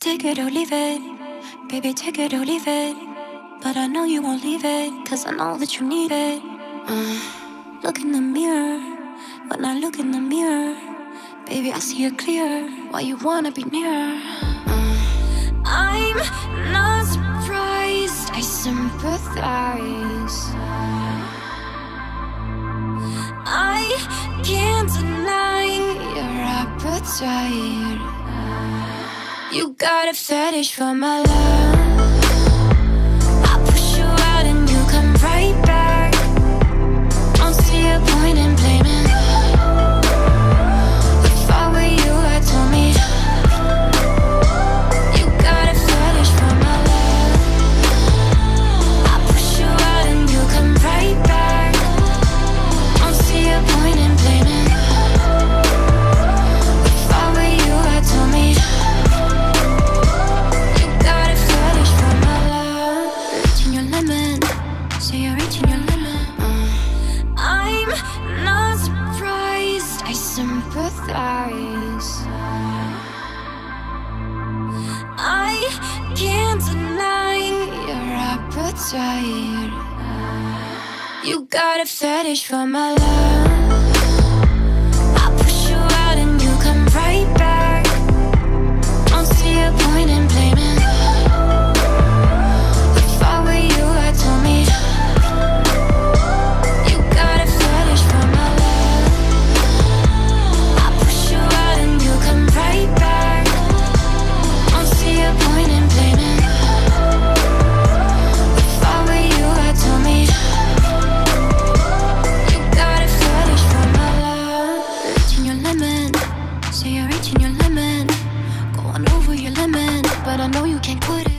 Take it or leave it. Baby, take it or leave it. But I know you won't leave it, cause I know that you need it. Uh, look in the mirror. When I look in the mirror, baby, I see it clear. Why you wanna be near? Uh, I'm not surprised, I sympathize. I can't deny your appetite. You got a fetish for my love. You're reaching your limit. Uh, I'm not surprised. I sympathize. I can't deny your appetite. You got a fetish for my love. You can't quit it.